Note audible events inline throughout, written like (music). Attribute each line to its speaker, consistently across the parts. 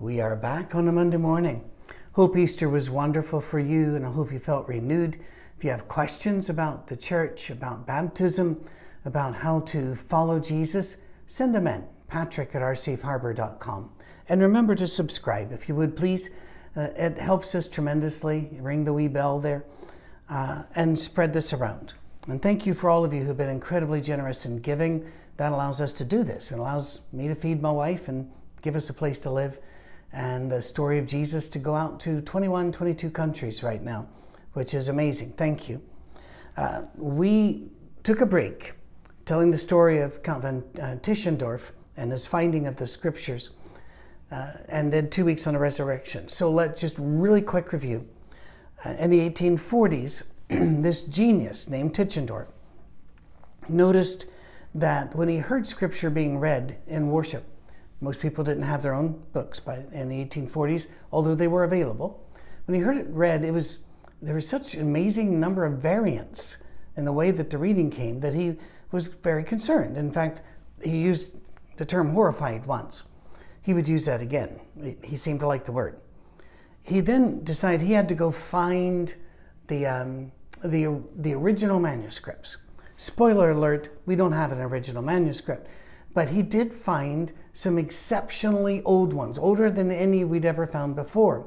Speaker 1: We are back on a Monday morning. Hope Easter was wonderful for you, and I hope you felt renewed. If you have questions about the church, about baptism, about how to follow Jesus, send them in. Patrick at oursafeharbor.com. And remember to subscribe, if you would please. Uh, it helps us tremendously. Ring the wee bell there uh, and spread this around. And thank you for all of you who've been incredibly generous in giving. That allows us to do this. It allows me to feed my wife and give us a place to live and the story of Jesus to go out to 21, 22 countries right now, which is amazing. Thank you. Uh, we took a break telling the story of Count von uh, Tischendorf and his finding of the scriptures, uh, and then two weeks on the resurrection. So let's just really quick review. Uh, in the 1840s, (clears throat) this genius named Tischendorf noticed that when he heard scripture being read in worship, most people didn't have their own books by, in the 1840s, although they were available. When he heard it read, it was there was such an amazing number of variants in the way that the reading came that he was very concerned. In fact, he used the term horrified once. He would use that again. He seemed to like the word. He then decided he had to go find the, um, the, the original manuscripts. Spoiler alert, we don't have an original manuscript but he did find some exceptionally old ones, older than any we'd ever found before.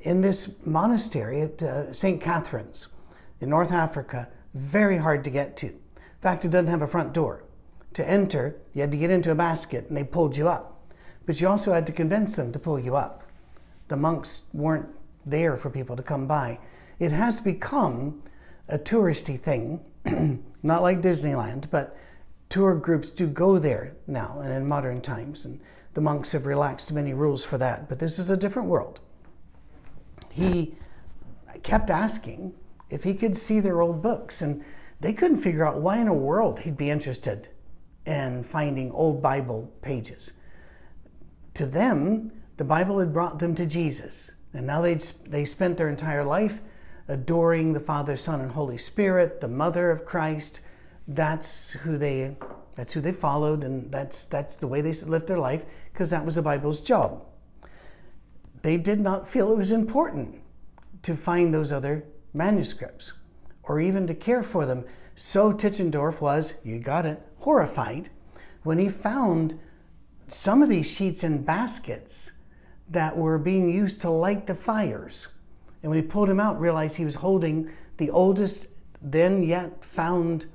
Speaker 1: In this monastery at uh, St. Catherine's in North Africa, very hard to get to. In fact, it doesn't have a front door. To enter, you had to get into a basket and they pulled you up. But you also had to convince them to pull you up. The monks weren't there for people to come by. It has become a touristy thing, (clears throat) not like Disneyland, but tour groups do go there now and in modern times, and the monks have relaxed many rules for that, but this is a different world. He kept asking if he could see their old books, and they couldn't figure out why in the world he'd be interested in finding old Bible pages. To them, the Bible had brought them to Jesus, and now they they spent their entire life adoring the Father, Son, and Holy Spirit, the Mother of Christ, that's who they that's who they followed and that's that's the way they lived their life because that was the Bible's job. They did not feel it was important to find those other manuscripts or even to care for them. So Tischendorf was, you got it, horrified when he found some of these sheets in baskets that were being used to light the fires. And when he pulled them out, realized he was holding the oldest then yet found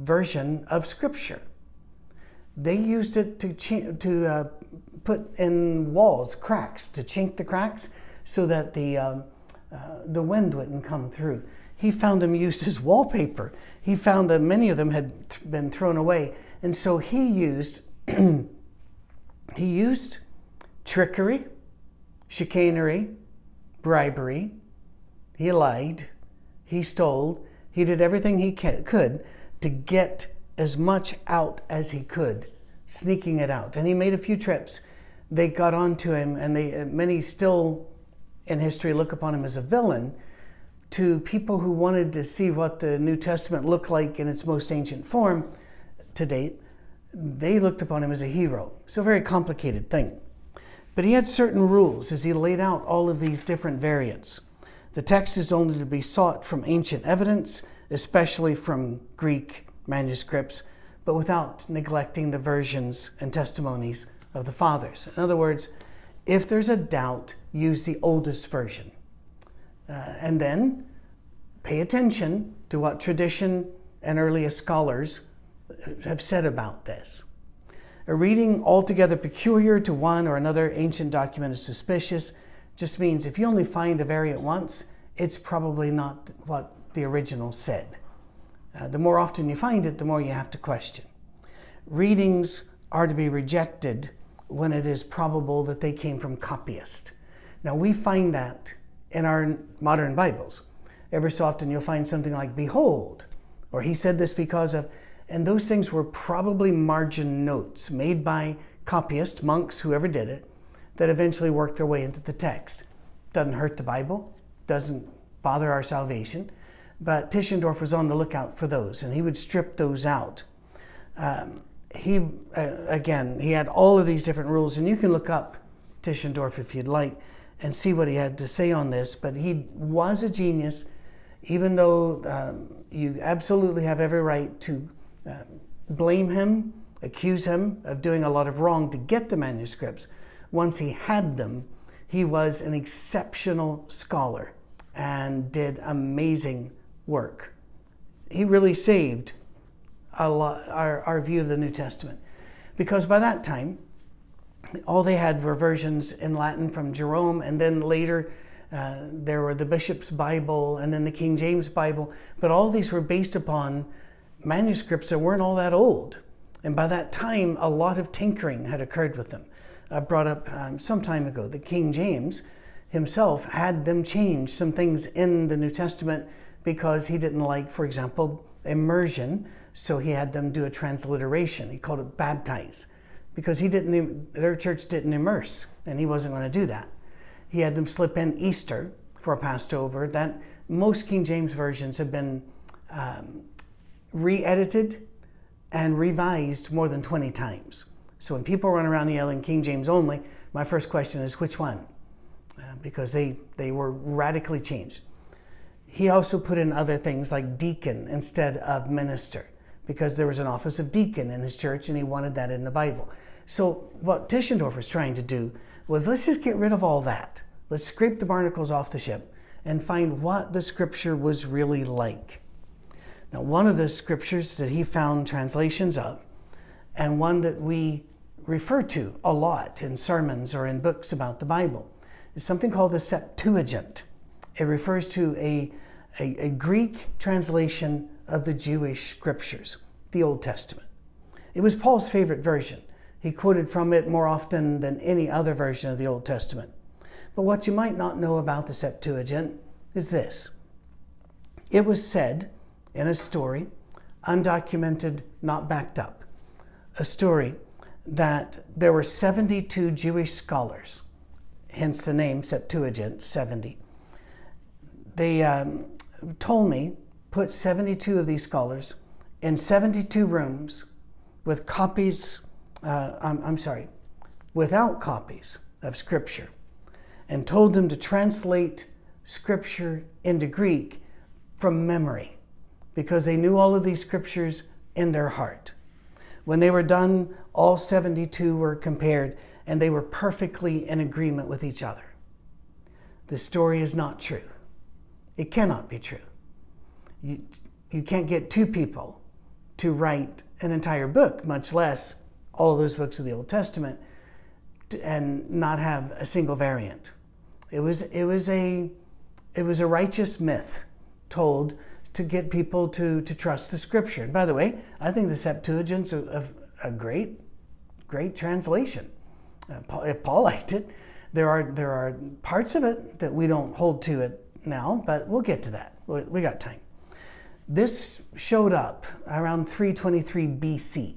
Speaker 1: version of Scripture. They used it to, to uh, put in walls, cracks, to chink the cracks so that the, uh, uh, the wind wouldn't come through. He found them used as wallpaper. He found that many of them had been thrown away. And so he used, (clears throat) he used trickery, chicanery, bribery. He lied. He stole. He did everything he could to get as much out as he could, sneaking it out. And he made a few trips. They got onto him, and they uh, many still in history look upon him as a villain. To people who wanted to see what the New Testament looked like in its most ancient form to date, they looked upon him as a hero. So, a very complicated thing. But he had certain rules as he laid out all of these different variants. The text is only to be sought from ancient evidence especially from Greek manuscripts, but without neglecting the versions and testimonies of the fathers. In other words, if there's a doubt, use the oldest version. Uh, and then pay attention to what tradition and earliest scholars have said about this. A reading altogether peculiar to one or another ancient document is suspicious. Just means if you only find a variant once, it's probably not what the original said. Uh, the more often you find it, the more you have to question. Readings are to be rejected when it is probable that they came from copyists. Now, we find that in our modern Bibles. Every so often you'll find something like, Behold, or he said this because of, and those things were probably margin notes made by copyists, monks, whoever did it, that eventually worked their way into the text. Doesn't hurt the Bible, doesn't bother our salvation, but Tischendorf was on the lookout for those, and he would strip those out. Um, he, uh, again, he had all of these different rules, and you can look up Tischendorf if you'd like and see what he had to say on this. But he was a genius, even though um, you absolutely have every right to uh, blame him, accuse him of doing a lot of wrong to get the manuscripts. Once he had them, he was an exceptional scholar and did amazing work. He really saved our, our view of the New Testament because by that time, all they had were versions in Latin from Jerome, and then later uh, there were the Bishop's Bible and then the King James Bible. But all these were based upon manuscripts that weren't all that old. And by that time, a lot of tinkering had occurred with them. I brought up um, some time ago that King James himself had them change some things in the New Testament because he didn't like, for example, immersion. So he had them do a transliteration. He called it baptize because he didn't, their church didn't immerse, and he wasn't going to do that. He had them slip in Easter for Passover. That most King James versions have been um, re-edited and revised more than 20 times. So when people run around yelling King James only, my first question is which one? Uh, because they, they were radically changed. He also put in other things like deacon instead of minister because there was an office of deacon in his church and he wanted that in the Bible. So what Tischendorf was trying to do was let's just get rid of all that. Let's scrape the barnacles off the ship and find what the scripture was really like. Now, one of the scriptures that he found translations of, and one that we refer to a lot in sermons or in books about the Bible, is something called the Septuagint. It refers to a, a, a Greek translation of the Jewish scriptures, the Old Testament. It was Paul's favorite version. He quoted from it more often than any other version of the Old Testament. But what you might not know about the Septuagint is this it was said in a story, undocumented, not backed up, a story that there were 72 Jewish scholars, hence the name Septuagint, 70. They um, told me put 72 of these scholars in 72 rooms with copies, uh, I'm, I'm sorry, without copies of Scripture, and told them to translate Scripture into Greek from memory because they knew all of these Scriptures in their heart. When they were done, all 72 were compared and they were perfectly in agreement with each other. The story is not true. It cannot be true you, you can't get two people to write an entire book, much less all those books of the Old Testament, and not have a single variant. It was, it was, a, it was a righteous myth told to get people to, to trust the scripture. And by the way, I think the Septuagint's a, a, a great, great translation. Uh, Paul, Paul liked it. There are, there are parts of it that we don't hold to it now, but we'll get to that. We, got time. This showed up around 323 BC,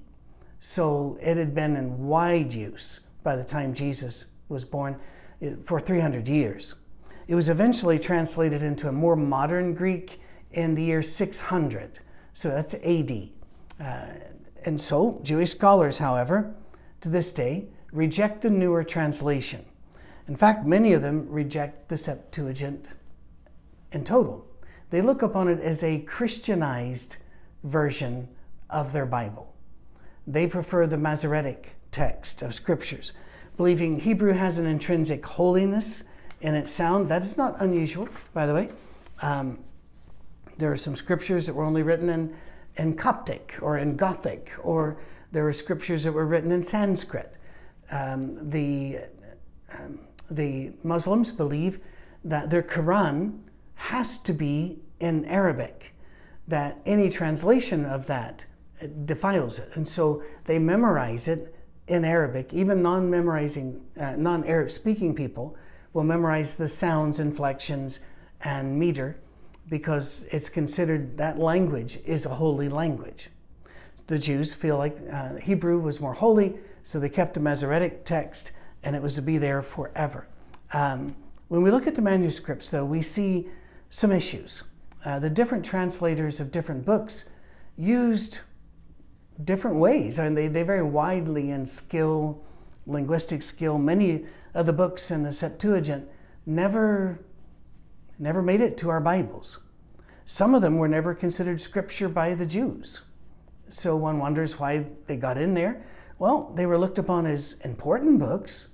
Speaker 1: so it had been in wide use by the time Jesus was born for 300 years. It was eventually translated into a more modern Greek in the year 600, so that's AD. Uh, and so, Jewish scholars, however, to this day, reject the newer translation. In fact, many of them reject the Septuagint in total. They look upon it as a Christianized version of their Bible. They prefer the Masoretic text of scriptures, believing Hebrew has an intrinsic holiness in its sound. That is not unusual, by the way. Um, there are some scriptures that were only written in, in Coptic or in Gothic, or there are scriptures that were written in Sanskrit. Um, the, um, the Muslims believe that their Quran has to be in Arabic, that any translation of that defiles it. And so they memorize it in Arabic. Even non memorizing, uh, non Arab speaking people will memorize the sounds, inflections, and meter because it's considered that language is a holy language. The Jews feel like uh, Hebrew was more holy, so they kept the Masoretic text and it was to be there forever. Um, when we look at the manuscripts, though, we see some issues. Uh, the different translators of different books used different ways. I mean, they, they vary widely in skill linguistic skill, many of the books in the Septuagint never, never made it to our Bibles. Some of them were never considered scripture by the Jews. So one wonders why they got in there. Well, they were looked upon as important books,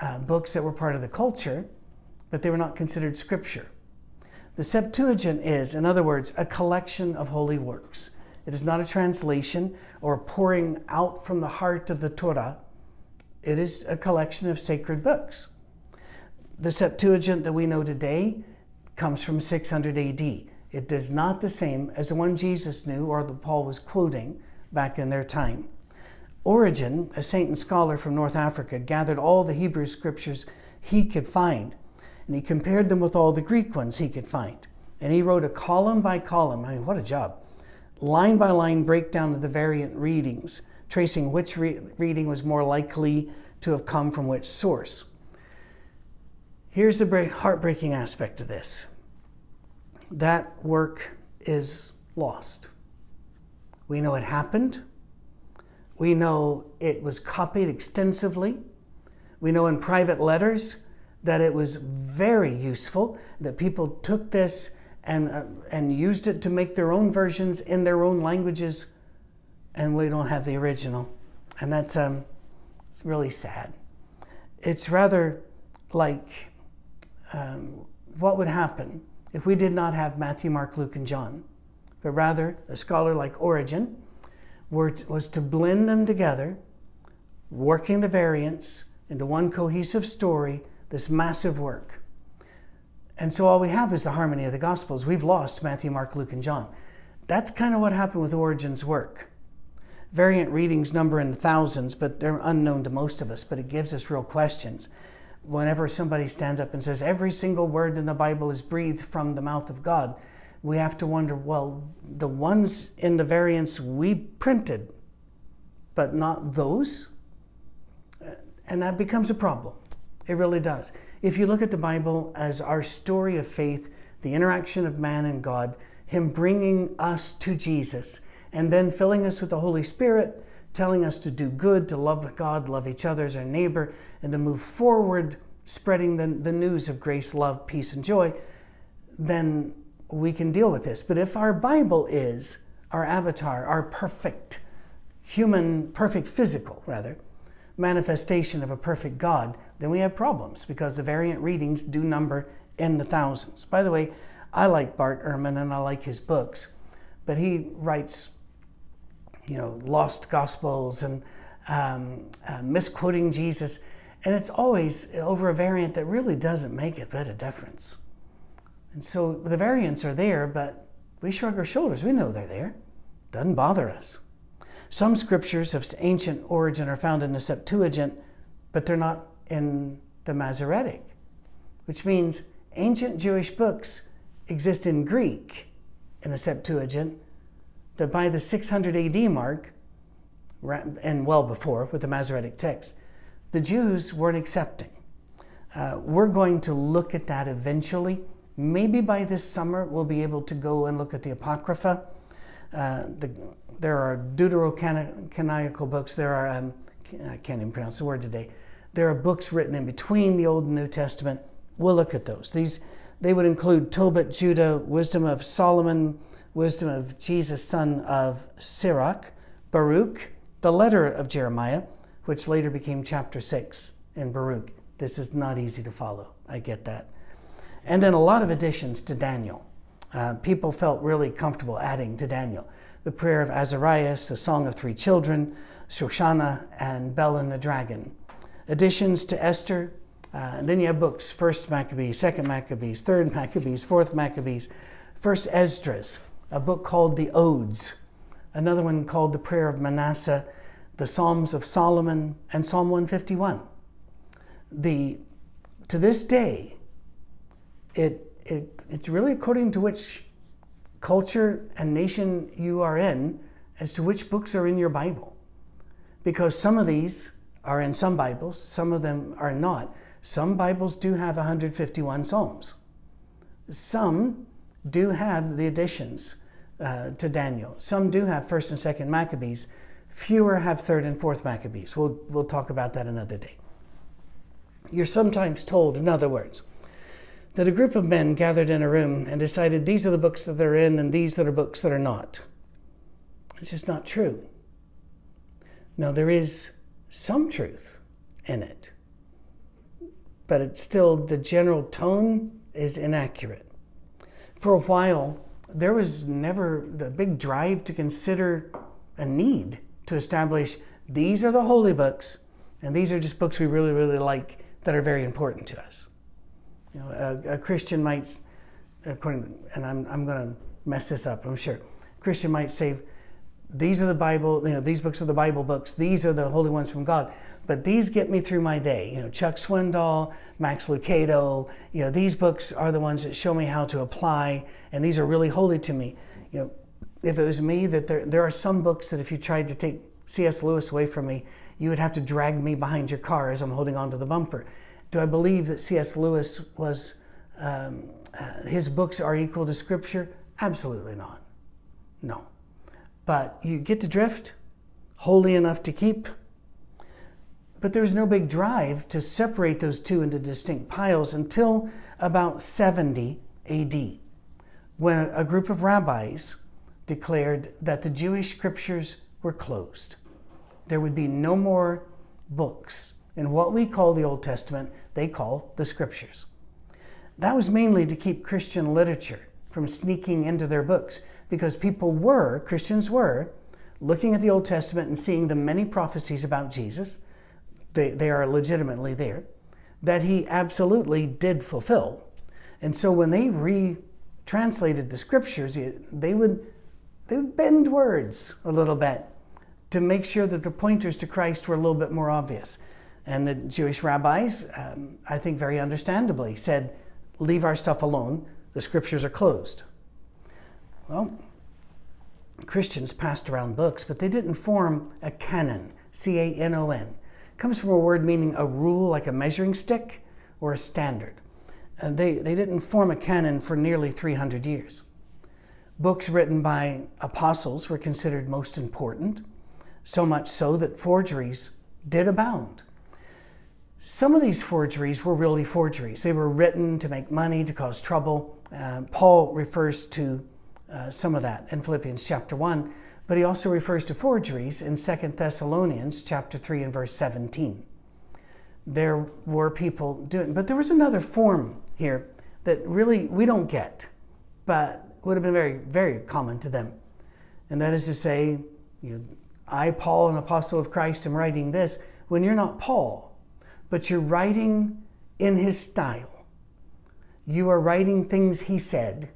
Speaker 1: uh, books that were part of the culture, but they were not considered scripture. The Septuagint is, in other words, a collection of holy works. It is not a translation or pouring out from the heart of the Torah. It is a collection of sacred books. The Septuagint that we know today comes from 600 AD. It is not the same as the one Jesus knew or that Paul was quoting back in their time. Origen, a saint and scholar from North Africa, gathered all the Hebrew scriptures he could find, and he compared them with all the Greek ones he could find. And he wrote a column by column, I mean, what a job, line by line breakdown of the variant readings, tracing which re- reading was more likely to have come from which source. Here's the heartbreaking aspect of this that work is lost. We know it happened. We know it was copied extensively. We know in private letters that it was very useful, that people took this and, uh, and used it to make their own versions in their own languages, and we don't have the original. And that's um, it's really sad. It's rather like um, what would happen if we did not have Matthew, Mark, Luke, and John, but rather a scholar like Origen were, was to blend them together, working the variants into one cohesive story, this massive work. And so all we have is the harmony of the Gospels. We've lost Matthew, Mark, Luke, and John. That's kind of what happened with Origen's work. Variant readings number in the thousands, but they're unknown to most of us, but it gives us real questions whenever somebody stands up and says every single word in the Bible is breathed from the mouth of God, we have to wonder well, the ones in the variants we printed, but not those? And that becomes a problem. It really does. If you look at the Bible as our story of faith, the interaction of man and God, Him bringing us to Jesus, and then filling us with the Holy Spirit telling us to do good, to love God, love each other as our neighbor, and to move forward spreading the, the news of grace, love, peace, and joy, then we can deal with this. But if our Bible is our avatar, our perfect human, perfect physical, rather, manifestation of a perfect God, then we have problems because the variant readings do number in the thousands. By the way, I like Bart Ehrman and I like his books, but he writes you know, lost gospels and um, uh, misquoting Jesus. And it's always over a variant that really doesn't make a bit of difference. And so the variants are there, but we shrug our shoulders. We know they're there. Doesn't bother us. Some scriptures of ancient origin are found in the Septuagint, but they're not in the Masoretic, which means ancient Jewish books exist in Greek in the Septuagint, that by the 600 AD mark, and well before with the Masoretic text, the Jews weren't accepting. Uh, we're going to look at that eventually. Maybe by this summer we'll be able to go and look at the Apocrypha. Uh, the, there are deuterocanonical books. There are, um, I can't even pronounce the word today. There are books written in between the Old and New Testament. We'll look at those. These, they would include Tobit, Judah, Wisdom of Solomon, wisdom of Jesus, son of Sirach, Baruch, the letter of Jeremiah, which later became chapter 6 in Baruch. This is not easy to follow. I get that. And then a lot of additions to Daniel. Uh, people felt really comfortable adding to Daniel. The prayer of Azarias, the song of three children, Shoshana, and Bel and the dragon. Additions to Esther. Uh, and then you have books, First Maccabees, Second Maccabees, Third Maccabees, Fourth Maccabees, First Esdras, a book called the Odes, another one called the Prayer of Manasseh, the Psalms of Solomon, and Psalm 151. The, to this day, it, it, it's really according to which culture and nation you are in as to which books are in your Bible. Because some of these are in some Bibles, some of them are not. Some Bibles do have 151 Psalms. Some do have the additions uh, to Daniel. Some do have First and Second Maccabees, Fewer have third and fourth Maccabees. We'll, we'll talk about that another day. You're sometimes told, in other words, that a group of men gathered in a room and decided these are the books that they're in and these are the books that are not. It's just not true. Now, there is some truth in it, but it's still the general tone is inaccurate. For a while, there was never the big drive to consider a need to establish these are the holy books and these are just books we really, really like that are very important to us. You know, a, a Christian might, according, and I'm, I'm going to mess this up, I'm sure. A Christian might say, these are the Bible, you know, these books are the Bible books, these are the holy ones from God. But these get me through my day. You know, Chuck Swindoll, Max Lucado, you know, these books are the ones that show me how to apply, and these are really holy to me. You know, if it was me, that there, there are some books that if you tried to take C.S. Lewis away from me, you would have to drag me behind your car as I'm holding onto the bumper. Do I believe that C.S. Lewis was, um, uh, his books are equal to Scripture? Absolutely not. No. But you get to drift, holy enough to keep. But there was no big drive to separate those two into distinct piles until about 70 AD, when a group of rabbis declared that the Jewish scriptures were closed. There would be no more books in what we call the Old Testament, they call the Scriptures. That was mainly to keep Christian literature from sneaking into their books because people were, Christians were, looking at the Old Testament and seeing the many prophecies about Jesus, they, they are legitimately there, that he absolutely did fulfill. And so when they retranslated the scriptures, they would, they would bend words a little bit to make sure that the pointers to Christ were a little bit more obvious. And the Jewish rabbis, um, I think very understandably, said, Leave our stuff alone. The scriptures are closed. Well, Christians passed around books, but they didn't form a canon, C A N O N. Comes from a word meaning a rule, like a measuring stick, or a standard. And they, they didn't form a canon for nearly 300 years. Books written by apostles were considered most important, so much so that forgeries did abound. Some of these forgeries were really forgeries. They were written to make money, to cause trouble. Uh, Paul refers to uh, some of that in Philippians chapter 1, but he also refers to forgeries in 2 Thessalonians chapter 3 and verse 17. There were people doing, but there was another form here that really we don't get, but would have been very, very common to them. And that is to say, you know, I, Paul, an apostle of Christ, am writing this when you're not Paul but you're writing in his style. You are writing things he said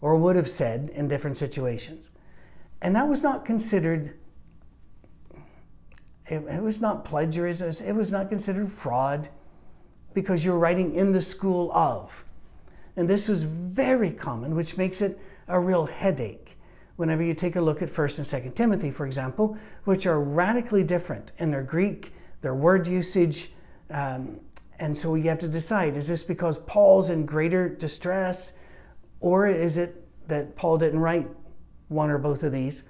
Speaker 1: or would have said in different situations. And that was not considered, it, it was not plagiarism, it was not considered fraud because you're writing in the school of. And this was very common, which makes it a real headache whenever you take a look at 1st and 2nd Timothy, for example, which are radically different in their Greek, their word usage, um, and so you have to decide is this because Paul's in greater distress, or is it that Paul didn't write one or both of these?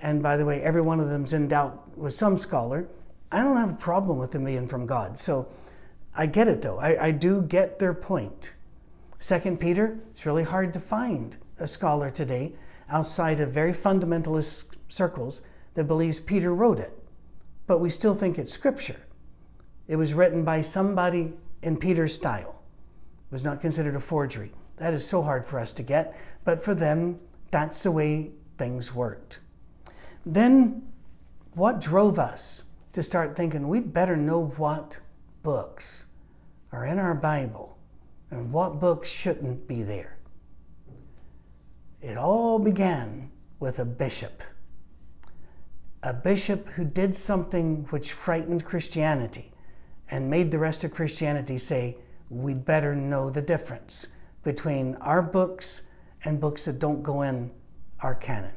Speaker 1: And by the way, every one of them's in doubt with some scholar. I don't have a problem with them being from God. So I get it though. I, I do get their point. Second Peter, it's really hard to find a scholar today outside of very fundamentalist circles that believes Peter wrote it. But we still think it's scripture. It was written by somebody in Peter's style. It was not considered a forgery. That is so hard for us to get, but for them, that's the way things worked. Then, what drove us to start thinking we better know what books are in our Bible and what books shouldn't be there? It all began with a bishop. A bishop who did something which frightened Christianity and made the rest of Christianity say, we'd better know the difference between our books and books that don't go in our canon.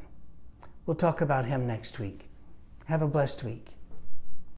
Speaker 1: We'll talk about him next week. Have a blessed week.